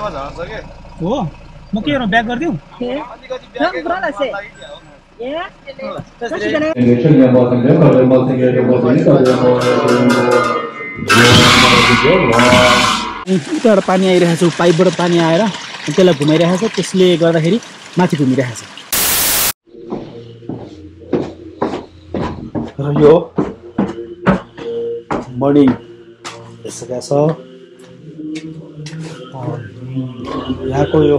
हो म के गर्नु ब्याक गरिदिउँ उताबाट पानी आइरहेको छ पाइपबाट पानी आएर त्यसलाई घुमाइरहेको छ त्यसले गर्दाखेरि माथि घुमिरहेको छ र यो मर्निङ भइसकेको छ यहाँको यो।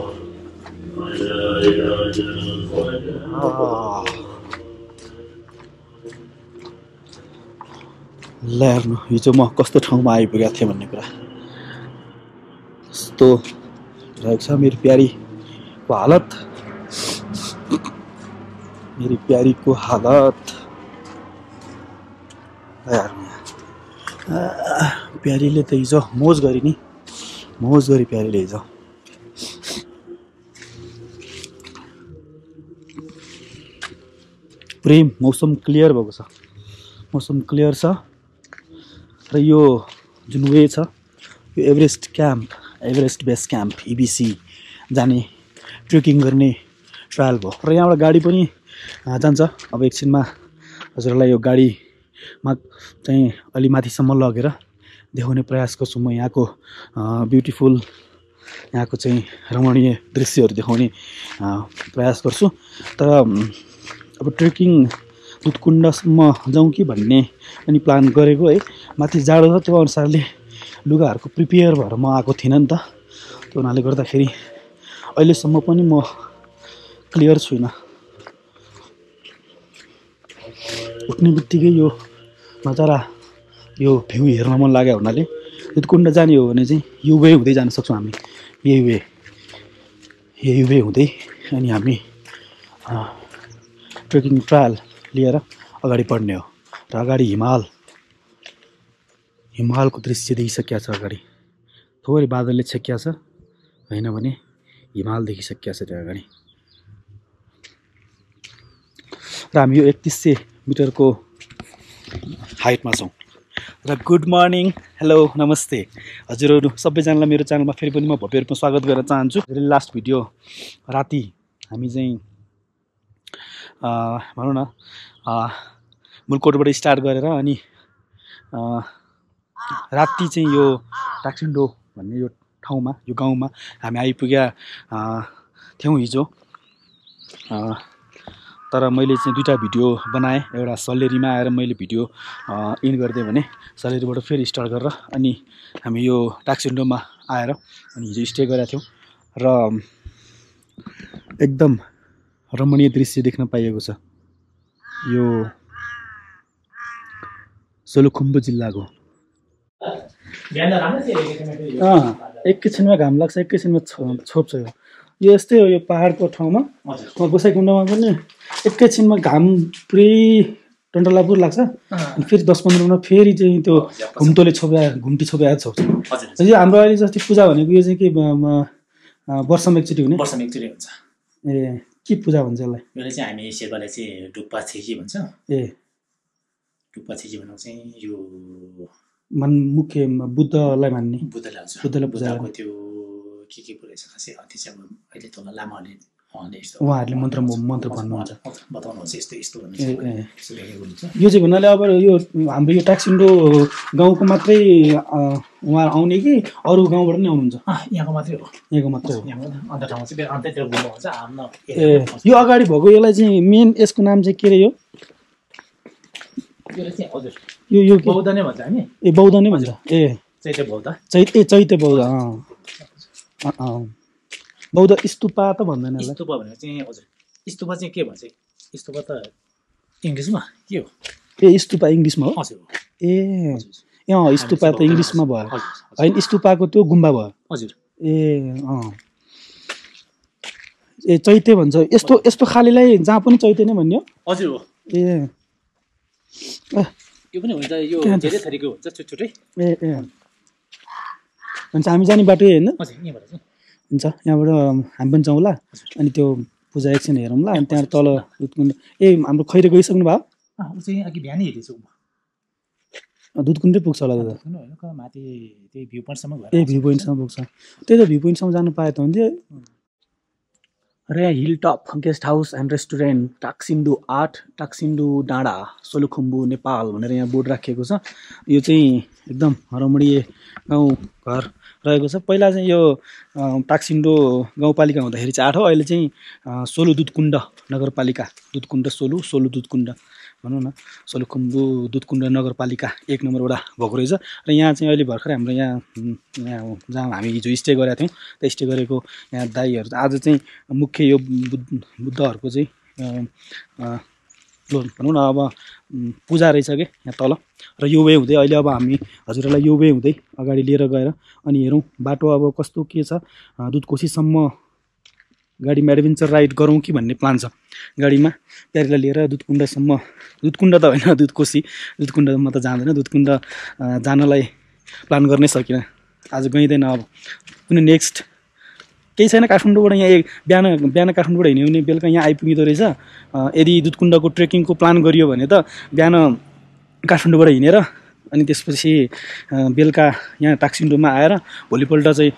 ल हेर्नु हिजो म कस्तो ठाउँमा आइपुगेको थिएँ भन्ने कुरा। कस्तो रहेको छ मेरो प्यारीको हालत? मेरी प्यारीको हालत। प्यारीले त हिजो मोज गरी नि मोज गरी प्यारीले हिजो पुरै मौसम क्लियर भएको छ मौसम क्लियर छ र यो जुन वे छ यो Everest camp Everest base camp EBC जाने ट्रेकिङ गर्ने ट्रायल भयो र यहाँबाट गाडी पनि जान्छ अब एकछिनमा हजुरलाई यो गाडीमा चाहिँ अलि माथिसम्म लगेर देखाउने प्रयास गर्छु म यहाँको ब्युटिफुल यहाँको चाहिँ रमणीय दृश्यहरू देखाउने प्रयास गर्छु। तर अब ट्रेकिङ दुधकुण्डसम्म जाउँ कि भन्ने अनि प्लान गरेको है। माथि जाडो छ त्यो अनुसारले लुगाहरूको प्रिपेयर भएर म आएको थिइनँ नि त। त्यो हुनाले गर्दाखेरि अहिलेसम्म पनि म क्लियर छुइनँ। उठ्ने बित्तिकै यो नजारा यो भ्यू हेर्न मन लाग्यो हुनाले। दुधकुण्ड जाने हो भने चाहिँ यो हुँदै जान सक्छौँ हामी। यही वे यही वे हुँदै अनि हामी ट्रेकिङ ट्रायल लिएर अगाडि बढ्ने हो। र अगाडि हिमाल। हिमालको दृश्य देखिसकिया छ अगाडि। थोरै बादलले छेकिया छ। होइन भने हिमाल देखिसकिया छ त्यो अगाडि। र हामी यो एकतिस सय मिटरको हाइटमा छौँ। र गुड मर्निङ हेलो नमस्ते. हजुरहरू सबैजनालाई मेरो च्यानलमा फेरि पनि म भव्य रूपमा स्वागत गर्न चाहन्छु। धेरै लास्ट भिडियो राति हामी चाहिँ भनौँ न मुलकोटबाट स्टार्ट गरेर अनि राति चाहिँ यो टाक्सिन्डो भन्ने यो ठाउँमा यो गाउँमा हामी आइपुग्या थियौँ हिजो। तर मैले चाहिँ दुईवटा भिडियो बनाएँ एउटा सल्लेरीमा आएर मैले भिडियो इन गरिदिएँ भने सल्लेरीबाट फेरि स्टार्ट गरेर अनि हामी यो टाक्सिन्डोमा आएर अनि हिजो स्टे गरेका थियौँ र एकदम रमणीय दृश्य देख्न पाइएको छ। यो सोलुखुम्बु जिल्लाको। एकैछिनमा घाम लाग्छ एकैछिनमा छोप्छ यो। यो यस्तै हो यो पाहाडको ठाउँमा। गोसाइकुण्डमा पनि एकैछिनमा घाम पुरै टन्टलापुर लाग्छ। अनि फेरि दस पन्ध्र मिनट फेरि चाहिँ त्यो घुम्टोले छोप्या घुम्टी छोप्या छोप्छ। यो हाम्रो अहिले जस्तै पूजा भनेको यो चाहिँ के वर्षमा एकचोटि हुने। वर्षमा एकचोटि हुन्छ। ए के पूजा भन्छ यसलाई? यसलाई चाहिँ हामी शेर्पालाई चाहिँ डुक्पा छेकी भन्छ। ए। डुक्पा छेकी भनेको चाहिँ यो मान मुख्य बुद्धलाई मान्ने। बुद्धलाई बुद्धलाई पूजा बुद्धको गर्ने। त्यो के के पो रहेछ खासै अति चाहिँ अब अहिले तल लामाहरूले उहाँहरूले मन्त्र मन्त्र भन्नुहुन्छ। बताउनुहुन्छ यस्तो यस्तो यो चाहिँ भन्नाले अब यो हाम्रो यो टाक्सिन्डो गाउँको मात्रै उहाँ आउने कि अरू गाउँबाट पनि आउनुहुन्छ? यहाँको मात्रै हो। यहाँको मात्रै हो। अन्त ठाउँमा चाहिँ अन्त्यतिर ए यो अगाडि भएको यसलाई चाहिँ मेन यसको नाम चाहिँ के अरे यो? यो यो बौद्ध नै भन्छ हामी। ए बौद्ध नै भन्छ। ए। चैत्य बौद्ध। चैत ए चैते बौद्ध बौद्ध स्तुपा त भन्दैन स्तुपा भनेको चाहिँ हजुर। स्तुपा चाहिँ के भन्छ? स्तुपा त इङ्ग्लिसमा के हो? ए स्तुपा इङ्ग्लिसमा हो? हजुर। ए। ए अँ स्तुपा त इङ्ग्लिसमा भयो। होइन स्तुपाको त्यो गुम्बा भयो। हजुर। ए अँ। ए चैते भन्छ। यस्तो यस्तो खालेलाई जहाँ पनि चैते नै भन्ने हो हजुर हो। ए। यो पनि हुन्छ। यो धेरै थरीको हुन्छ छुट छुट्टै ए ए। हुन्छ हामी जाने बाटो होइन? हुन्छ यहाँबाट हामी पनि जाउँला अनि त्यो पूजा एकछिन हेरौँला अनि त्यहाँ तल दुधकुण्ड। ए हाम्रो खैरे गइसक्नु भयो? दुधकुन्डै पुग्छ होला दादा। दुधकुण्ड माथि त्यही भ्यू पोइन्टसम्म ए भ्यू पोइन्टसम्म पुग्छ। त्यही त भ्यू पोइन्टसम्म जानु पाए त हुन्थ्यो। र यहाँ hill top guest house and restaurant Taksindu आठ टाक्सिन्डु डाँडा सोलुखुम्बु नेपाल भनेर यहाँ बोर्ड राखिएको छ। यो चाहिँ एकदम रमणीय गाउँ घर रहेको छ। पहिला चाहिँ यो टाक्सिन्डो गाउँपालिका हुँदाखेरि चाहिँ आठ हो। अहिले चाहिँ सोलु दुधकुण्ड नगरपालिका दुधकुण्ड सोलु सोलु दुधकुण्ड। भनौँ न सोलुखुम्बु दुधकुण्ड नगरपालिका एक नम्बर वडा भएको रहेछ। र यहाँ चाहिँ अहिले भर्खर हाम्रो यहाँ यहाँ जहाँ हामी हिजो स्टे गरेका थियौँ त्यहाँ स्टे गरेको यहाँ दाईहरू आज चाहिँ मुख्य यो बुद्ध बुद्धहरूको चाहिँ भनौँ न अब पूजा रहेछ कि यहाँ तल। र यो वे हुँदै अहिले अब हामी हजुरहरूलाई यो वे हुँदै अगाडि लिएर गएर अनि हेरौँ बाटो अब कस्तो के छ दुधकोसीसम्म गाडीमा एडभेन्चर राइड गरौँ कि भन्ने प्लान छ। गाडीमा प्यारीलाई लिएर दुधकुण्डसम्म दुधकुण्ड त होइन दुधकोसी दुधकुण्डमा त जाँदैन। दुधकुण्ड जानलाई प्लान गर्नै सकिनँ। आज गइँदैन अब। कुनै नेक्स्ट केही छैन काठमाडौँबाट यहाँ एक बिहान बिहान काठमाडौँबाट हिँड्यो भने बेलुका यहाँ आइपुगिँदो रहेछ। यदि दुधकुण्डको ट्रेकिङको प्लान गरियो भने त बिहान काठमाडौँबाट हिँडेर अनि त्यसपछि बेलुका यहाँ टाक्सिन्डोमा आएर भोलिपल्ट चाहिँ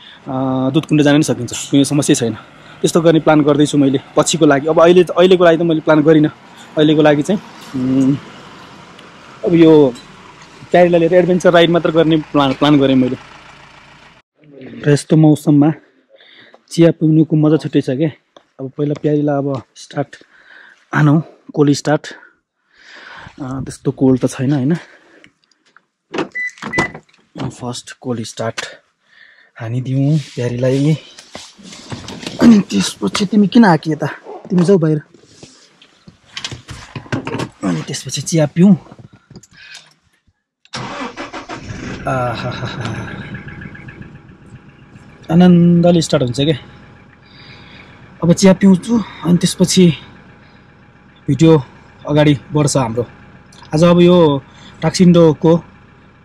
दुधकुण्ड जान पनि सकिन्छ। कुनै समस्या छैन। त्यस्तो गर्ने प्लान गर्दैछु मैले पछिको लागि। अब अहिले अहिलेको लागि त मैले प्लान गरिनँ। अहिलेको लागि चाहिँ अब यो प्यारीलाई लिएर एडभेन्चर राइड मात्र गर्ने प्लान प्लान गरेँ मैले। र यस्तो मौसममा चिया पिउनुको मजा छुट्टै छ क्या अब पहिला प्यारीलाई अब स्टार्ट हानौँ कोली स्टार्ट त्यस्तो कोल्ड त छैन होइन? फर्स्ट कोली स्टार्ट हानिदिउँ प्यारीलाई। अनि त्यसपछि तिमी किन आँकी यता? तिमी जाऊ बाहिर। अनि त्यसपछि चिया पिउँ। आनन्दले स्टार्ट हुन्छ क्या अब चिया पिउँछु अनि त्यसपछि भिडियो अगाडि बढ्छ हाम्रो। आज अब यो टाक्सिन्डोको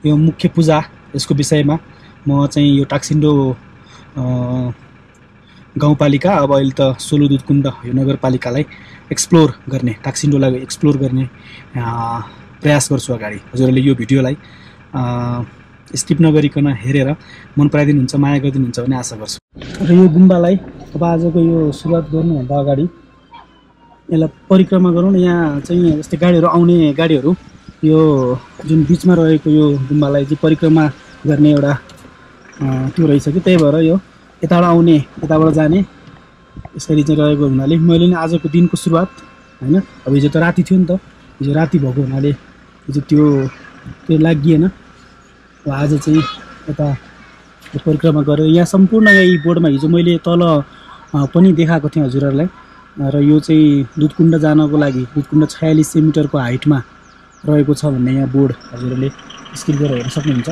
यो मुख्य पूजा यसको विषयमा म चाहिँ यो टाक्सिन्डो गाउँपालिका अब अहिले त सोलु दुधकुण्ड यो नगरपालिकालाई एक्सप्लोर गर्ने टाक्सिन्डोलाई एक्सप्लोर गर्ने प्रयास गर्छु अगाडि। हजुरहरूले यो भिडियोलाई स्किप नगरिकन हेरेर मन पराइदिनुहुन्छ माया गरिदिनुहुन्छ भन्ने आशा गर्छु। र यो गुम्बालाई अब आजको यो सुरुवात गर्नुभन्दा अगाडि यसलाई परिक्रमा गरौँ न। यहाँ चाहिँ जस्तै गाडीहरू आउने गाडीहरू यो जुन बिचमा रहेको यो गुम्बालाई चाहिँ परिक्रमा गर्ने एउटा त्यो रहेछ कि त्यही भएर यो यताबाट आउने यताबाट जाने यसरी चाहिँ रहेको हुनाले। मैले नि आजको दिनको सुरुवात होइन? अब हिजो त राति थियो नि त। हिजो राति भएको हुनाले हिजो त्यो त्यो लागिएन। अब आज चाहिँ यता परिक्रमा गरेर यहाँ सम्पूर्ण यही बोर्डमा हिजो मैले तल पनि देखाएको थिएँ हजुरहरूलाई। र यो चाहिँ दुधकुण्ड जानको लागि दुधकुण्ड छयालिस सय मिटरको हाइटमा रहेको छ भन्ने यहाँ बोर्ड हजुरहरूले स्क्रिन गरेर हेर्न सक्नुहुन्छ।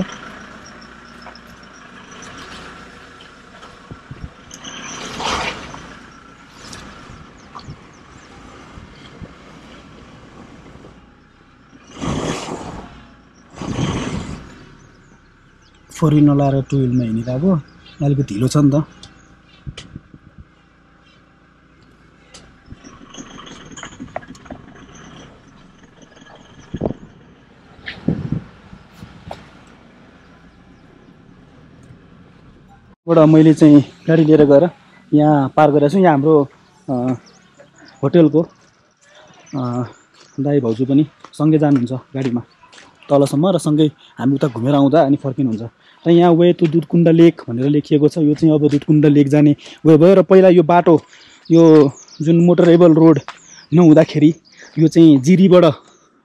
फोर व्हिल नलाएर टु व्हिलमा हिँडिँदा अब अलिकति ढिलो छ नि त। बाट मैले चाहिँ गाडी लिएर गएर यहाँ पार गरेको छु यहाँ हाम्रो होटेलको दाई भाउजू पनि सँगै जानुहुन्छ गाडीमा तलसम्म र सँगै हामी उता घुमेर आउँदा अनि फर्किनुहुन्छ। र यहाँ वे टु दुधकुण्ड लेक भनेर लेखिएको छ। यो चाहिँ अब दुधकुण्ड लेक जाने वे भयो र पहिला यो बाटो यो जुन मोटरेबल रोड नहुँदाखेरि यो चाहिँ जिरीबाट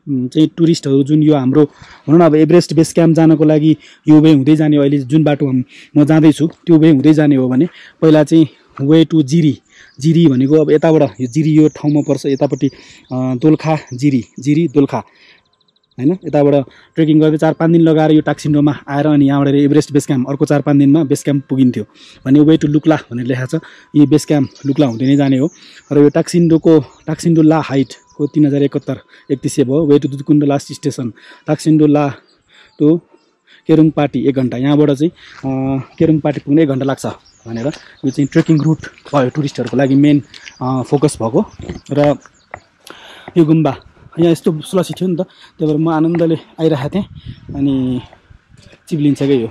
चाहिँ टुरिस्टहरू जुन यो हाम्रो भनौँ न अब एभरेस्ट बेस क्याम्प जानको लागि यो वे हुँदै जाने अहिले जुन बाटो म जाँदैछु त्यो वे हुँदै जाने हो भने पहिला चाहिँ वे टु जिरी। जिरी भनेको अब यताबाट यो जिरी यो ठाउँमा पर्छ। यतापट्टि दोलखा जिरी। जिरी दोलखा। होइन? यताबाट ट्रेकिङ गर्दै चार पाँच दिन लगाएर यो टाक्सिन्डोमा आएर अनि यहाँबाट एभरेस्ट बेस क्याम्प अर्को चार पाँच दिनमा बेस क्याम्प पुगिन्थ्यो। भने वे टु लुक्ला भनेर लेखाएको छ। यी बेस क्याम्प लुक्ला हुँदै नै जाने हो। र यो टाक्सिन्डोको टाक्सिन्डो ला हाइटको तिन हजार एकहत्तर एकतिस सय भयो way to Dudhkunda last station Taksindu ला टु केरुङपाटी एक घन्टा। यहाँबाट चाहिँ केरुङपाटी पुग्न एक घन्टा लाग्छ भनेर यो चाहिँ ट्रेकिङ रुट भयो टुरिस्टहरूको लागि मेन फोकस भएको। र यो गुम्बा यहाँ यस्तो सुलासी थियो नि त। त्यही भएर म आनन्दले आइरहेको थिएँ। अनि चिप्लिन्छ क्या यो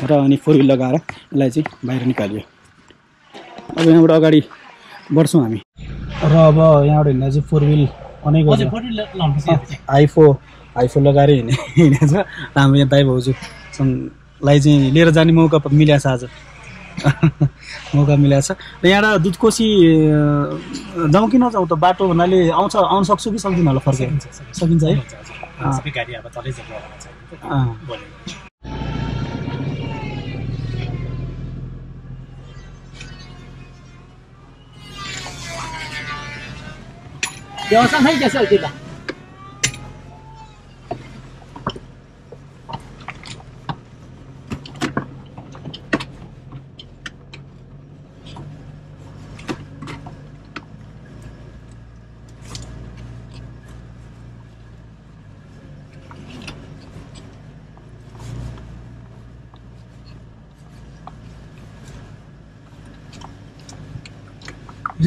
र अनि फोर विल लगाएर यसलाई चाहिँ बाहिर निकालियो। अब यहाँबाट अगाडि बढ्छौँ हामी। र अब यहाँबाट हिँड्दा चाहिँ फोर विल अनेक आइफो आइफो लगाएर हिँडे हिँडेको छ। हाम्रो यहाँ दाइ भाउजूसँगलाई चाहिँ लिएर जाने मौका मिलेको छ आज। मौका मिलेको छ। र यहाँबाट दुधकोसी अँ, जाउँ कि नजाउँ त बाटो हुनाले आउँछ आउनु सक्छु कि सक्दिनँ होला फर्केर सकिन्छ है? अँ। सबै गाडी अब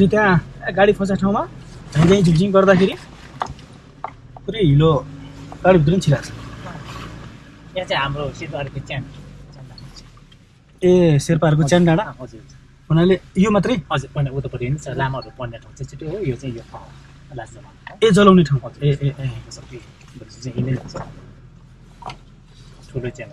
हिजो त्यहाँ गाडी फसा ठाउँमा झैँ झिङझिङ गर्दाखेरि पुरै हिलो गाडीभित्र पनि छिराएको छ। यहाँ चाहिँ हाम्रो ए शेर्पाहरूको च्यान डाँडा? हजुर हुनाले यो मात्रै? हजुर उतापट्टि पनि लामाहरू पर्ने ठाउँ चाहिँ छिटो हो यो चाहिँ यो ए जलाउने ठाउँ। ए ए ए ए ठुलो च्यान।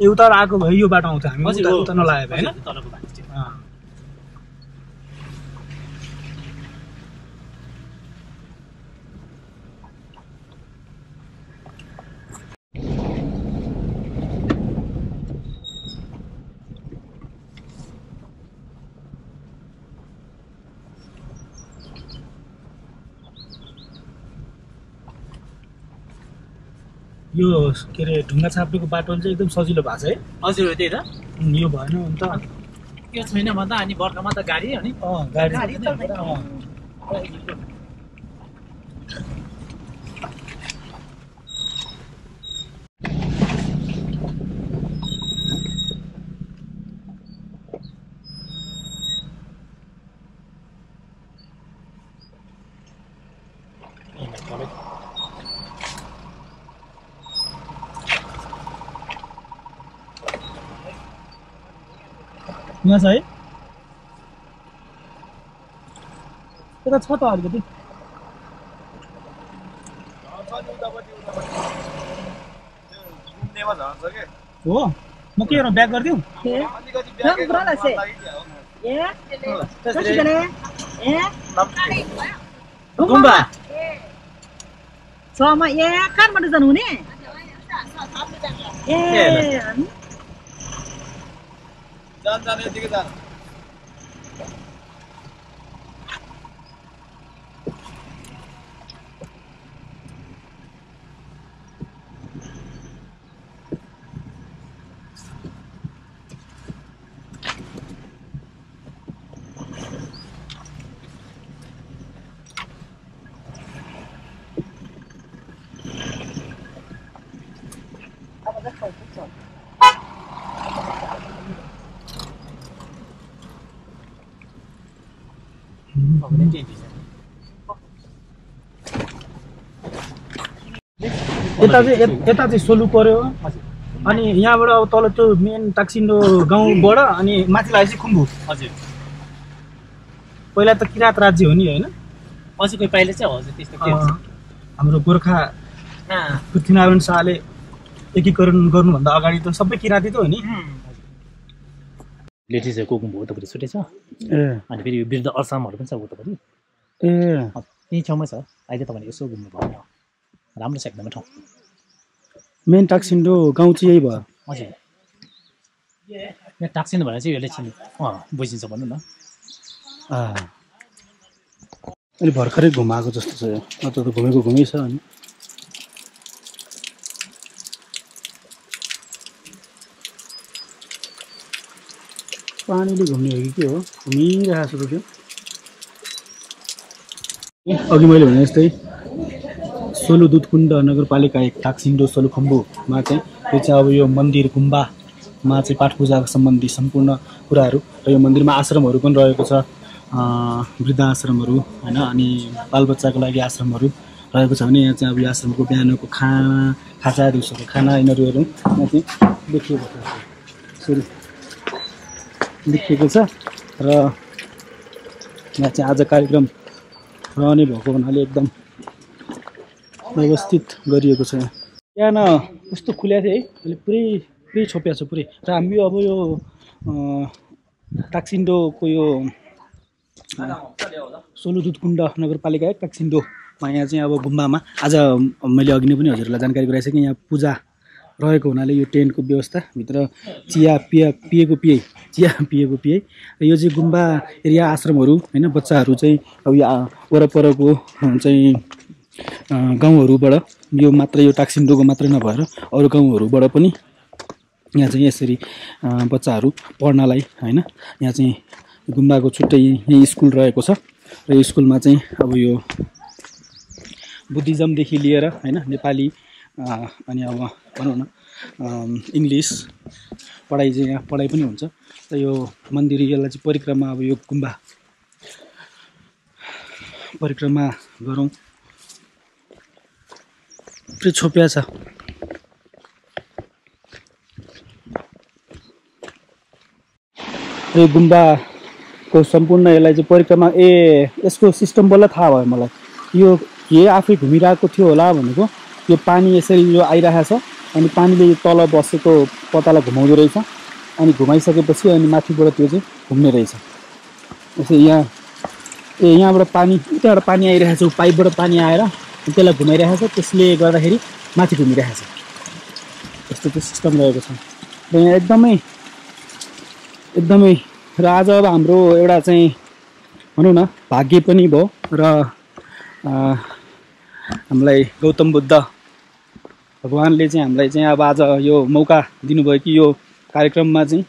चाहिँ ए उता आएको भए यो बाटो आउँछ हामी उता हो। उता नलागे भए होइन हजुर, तलको बाटो चाहिँ अँ। यो के अरे ढुङ्गा छाप्रेको बाटो चाहिँ एकदम सजिलो भएको छ है। हजुर त्यही त। यो भएन भने त यो छैन भन्दा अनि बर्खामा त गाडी अनि गाडी। यहाँ छ है? यता छ त अलिकति। हो? म के ब्याक गरिदिउँ? đó là sẽ. Yeah. Tất nhiên này. যান যান এদিকে যান। यता चाहिँ यत- चाहिँ सोलु पऱ्यो अनि यहाँबाट अब तल त्यो मेन टाक्सिन्डो गाउँबाट अनि माथि लागेपछि खुम्बु। हजुर। पहिला त किराँत राज्य हो नि होइन? अझै कोही पाइले चाहिँ हजुर त्यस्तो हाम्रो गोर्खा पृथ्वीनारायण शाहले एकीकरण गर्नुभन्दा अगाडि त सबै किराँती त हो नि। लेडिजहरूको गुम्बो उतापट्टि छुट्टै छ? ए। अनि फेरि यो वृद्ध अर्सामहरू पनि छ उतापट्टि ए। त्यहीँ छेउमै छ। अहिले तपाईँले यसो घुम्नु भएन राम्रो छ एकदमै ठाउँ। मेन टाक्सिन्डो गाउँ चाहिँ यही भयो। हजुर। यहाँ टाक्सिन भनेर चाहिँ यसले चिन्नु अँ बुझिन्छ भन्नु न। अहिले भर्खरै घुमाएको जस्तो छ यो। नत्र त घुमेको घुमै छ अनि। पानीले घुम्ने हो कि के हो? घुमिरहेको छ त्यो। अघि मैले भने जस्तै सोलु दुधकुण्ड नगरपालिका एक टाक्सिन्डो सोलुखम्बुमा चाहिँ यो चाहिँ अब यो मन्दिर गुम्बामा चाहिँ पाठ पूजा सम्बन्धी सम्पूर्ण कुराहरू र यो मन्दिरमा आश्रमहरू पनि रहेको छ वृद्ध आश्रमहरू होइन अनि बालबच्चाको लागि आश्रमहरू रहेको छ भने यहाँ चाहिँ अब यो आश्रमको बिहानको खाना खाजा दिउँसोको खाना यिनीहरू यहाँ चाहिँ देखिएको छ। सरी देखिएको छ र यहाँ चाहिँ आज कार्यक्रम रहने भएको हुनाले एकदम व्यवस्थित गरिएको छ। यहाँ यहाँ कस्तो खुल्या थियो है? अहिले पुरै पुरै छोपिएको छ पुरै। र हामी अब यो अँ, टाक्सिन्डोको यो अँ, सोलु दुधकुण्ड नगरपालिका है टाक्सिन्डोमा यहाँ चाहिँ अब गुम्बामा। आज मैले अघि नै पनि हजुरहरूलाई जानकारी गराइसकेँ यहाँ पूजा रहेको हुनाले यो टेन्टको व्यवस्था भित्र चिया पिया पिएको पिए चिया पिएको पिए। र यो चाहिँ गुम्बा एरिया आश्रमहरू होइन बच्चाहरू चाहिँ अब यो वरपरको चाहिँ गाउँहरूबाट यो मात्र यो टाक्सिन्डोको मात्रै नभएर अरू गाउँहरूबाट पनि यहाँ चाहिँ यसरी बच्चाहरू पढ्नलाई होइन यहाँ चाहिँ गुम्बाको छुट्टै यहीँ स्कुल रहेको छ। र यो स्कुलमा चाहिँ अब यो बुद्धिज्मदेखि लिएर होइन नेपाली अनि अब भनौँ न इङ्ग्लिस पढाइ चाहिँ यहाँ पढाइ पनि हुन्छ। र यो मन्दिर यसलाई चाहिँ परिक्रमा अब यो गुम्बा परिक्रमा गरौँ। पुरै छोपिया छ। यो गुम्बाको सम्पूर्ण यसलाई चाहिँ परिक्रमा ए यसको सिस्टम बल्ल थाहा भयो मलाई। यो के आफै घुमिरहेको थियो होला भनेको। यो पानी यसरी यो आइरहेको छ अनि पानीले यो तल बसेको पतालाई घुमाउँदो रहेछ। अनि घुमाइसकेपछि अनि माथिबाट त्यो चाहिँ घुम्ने रहेछ। यसै यहाँ ए यहाँबाट पानी उताबाट पानी आइरहेको छ पाइपबाट पानी आएर त्यसलाई घुमाइरहेको छ त्यसले गर्दाखेरि माथि घुमिरहेको छ। यस्तो चाहिँ सिस्टम रहेको छ। र यहाँ एकदमै एकदमै र आज अब हाम्रो एउटा चाहिँ भनौँ न भाग्य पनि भयो र हामीलाई गौतम बुद्ध भगवान्ले चाहिँ हामीलाई चाहिँ अब आज यो मौका दिनुभयो कि यो कार्यक्रममा चाहिँ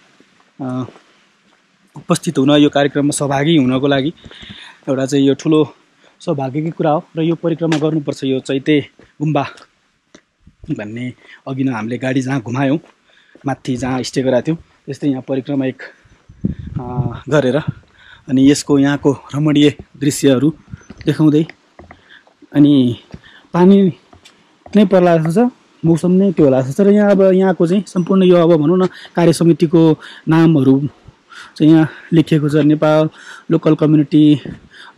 उपस्थित हुन यो कार्यक्रममा सहभागी हुनको लागि एउटा चाहिँ यो ठुलो सौभाग्यकै कुरा हो र यो परिक्रमा गर्नुपर्छ यो चैते गुम्बा भन्ने अघि नै हामीले गाडी जहाँ घुमायौँ माथि जहाँ स्टे गराएको थियौँ त्यस्तै यहाँ परिक्रमा एक गरेर अनि यसको यहाँको रमणीय दृश्यहरू देखाउँदै अनि पानी नै पर्ला जस्तो छ मौसम नै त्यो होला जस्तो छ र यहाँ अब यहाँको चाहिँ सम्पूर्ण यो अब भनौँ न कार्य समितिको नामहरू चाहिँ यहाँ लेखिएको छ। Nepal local community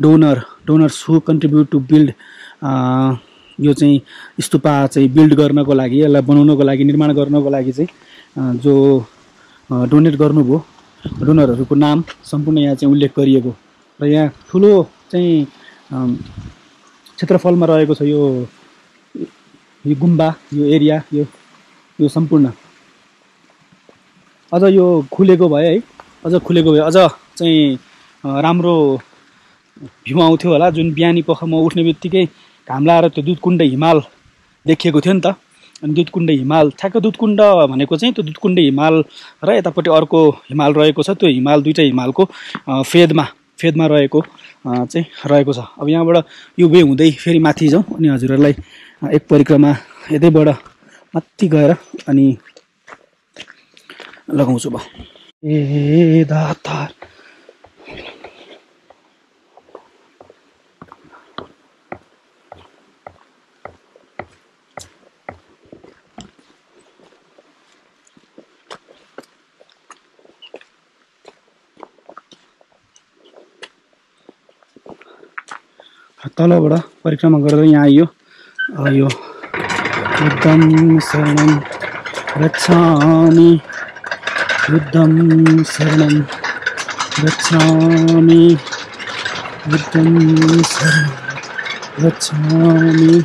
donor donors who contribute to build यो चाहिँ स्तुपा चाहिँ बिल्ड गर्नको लागि यसलाई बनाउनको लागि निर्माण गर्नको लागि चाहिँ अँ, जो डोनेट गर्नुभयो डोनरहरूको नाम सम्पूर्ण यहाँ चाहिँ उल्लेख गरिएको। र यहाँ ठुलो चाहिँ अम्, क्षेत्रफलमा रहेको छ यो यो गुम्बा यो एरिया यो यो सम्पूर्ण। अझ यो खुलेको भए है अझ खुलेको भए अझ चाहिँ अँ, राम्रो भ्यू आउँथ्यो होला जुन बिहानी पख म उठ्ने बित्तिकै घाम लाएर त्यो दुधकुण्ड हिमाल देखिएको थियो नि त। अनि दुधकुण्ड हिमाल ठ्याक्क दुधकुण्ड भनेको चाहिँ त्यो दुधकुण्ड हिमाल र यतापट्टि अर्को हिमाल रहेको छ त्यो हिमाल दुइटै हिमालको फेदमा फेदमा रहेको चाहिँ रहेको छ। अब यहाँबाट यो वे हुँदै फेरि माथि जाउँ अनि हजुरहरूलाई एक परिक्रमा यतैबाट माथि गएर अनि लगाउँछु भयो ए दाता तलबाट परिक्रमा गरेर यहाँ आइयो यो बुद्धम शरणम गच्छामि बुद्धम शरणम गच्छामि बुद्धम शरणम गच्छामि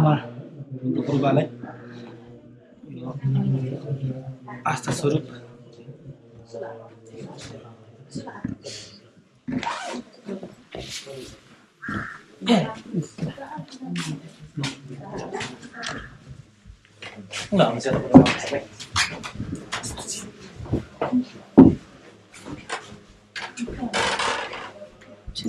la lucrurile asta să rup. Da, am înțeles. Ce?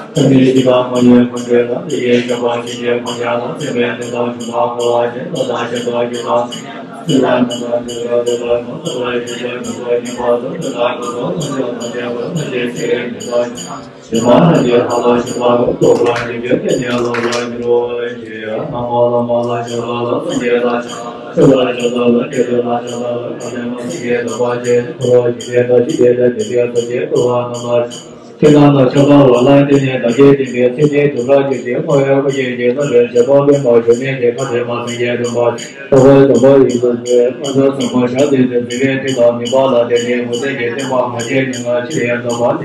Samiri Jiva Mujhe Mujhe La, Ye Java Jiye Mujha La, Jive Nila Jiva Mula Je, Lada Jiva Jiva Jiva Nila Jiva Jiva La, Jiva Jiva Jiva Jiva La, Lada Jiva Jiva Jiva La, Jive Jiva Jiva Jiva La, Jiva Hala Jiva La, Dobla Jiva Jiva La, Lada Jiva Jiva Namo Lama La Jiva La, Jiva La Jiva Jiva Jiva La, Jiva La Jiva La, Jiva Jiva Jiva Je, Jiva Jiva Jiva Je, Jiva Jiva Jiva Je, Jiva Nila Jiva 天上的小宝我来今年大姐今年今年就来今年我要不今年那人小宝变毛今年这个什么明年什么什么什么一个是那个什么小姐姐今年这个你把那今年我这年这把我今年啊去年什么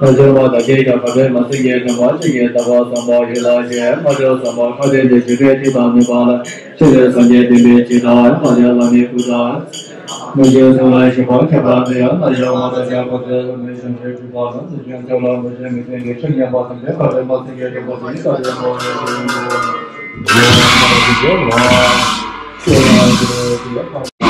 那这把大姐姐把这么这年什么这年的把什么去了去我这什么我这这这这把你把了这个什么今年知道我这老年不知道目前从来是光天化日阳，那阳光在阳光在我们身体之包，那是阳光我们身体里生阳光，生阳光在我们身体里包，生阳光在我们身体里包。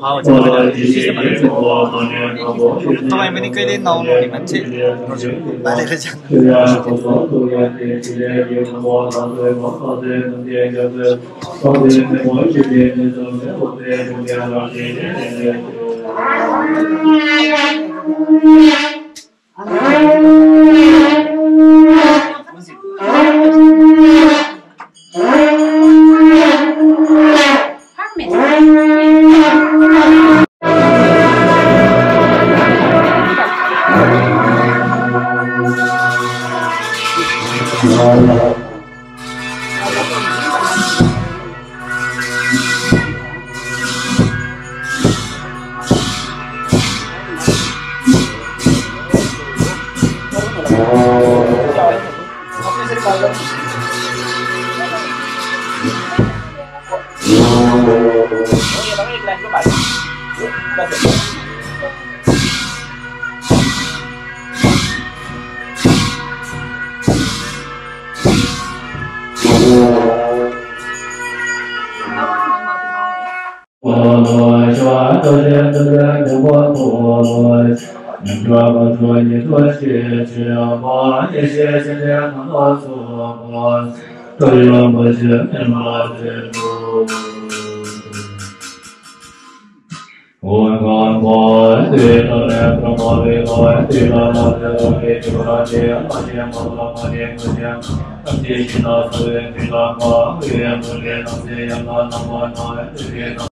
好，我这边的谢谢你们。当然没得给的劳碌，你们去买那个奖。Thank you. 罗刹多杰多杰多波多罗，能抓波多耶多谢知波耶谢谢谢能多娑婆，多耶罗波谢能波揭多。我刚波对多来波波对波对波波对波波对波对波波波对波对。ᱛᱮ ᱡᱤᱱᱟ ᱥᱚᱨᱮ ᱛᱤᱞᱟ ᱢᱟ ᱮ ᱢᱩᱞᱮ ᱱᱟᱢᱮ ᱭᱟᱱᱟ ᱱᱟᱢᱟ ᱱᱟᱭ ᱛᱮ ᱱᱟ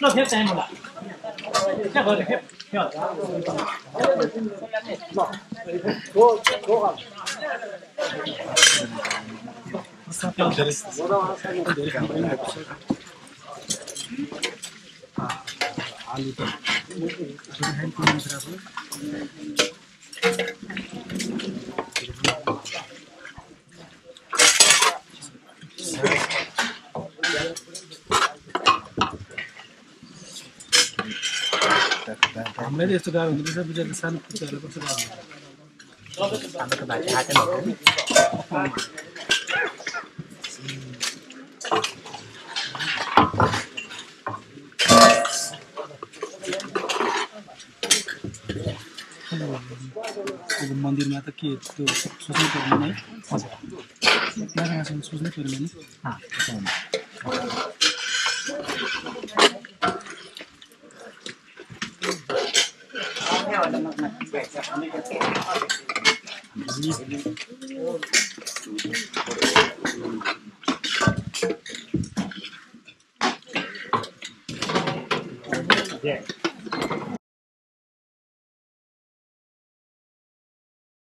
老铁，站住了，站好点，站好点。老，坐坐好。मलाई त्यहाँ गएर फेरि हामीलाई त यस्तो गाह्रो हुँदो रहेछ बिचरा सानो कुराहरू कस्तो गाह्रो अब मन्दिरमा त के त्यो सोच्नै पर्दैन है। हजुर। सोच्नै पर्दैन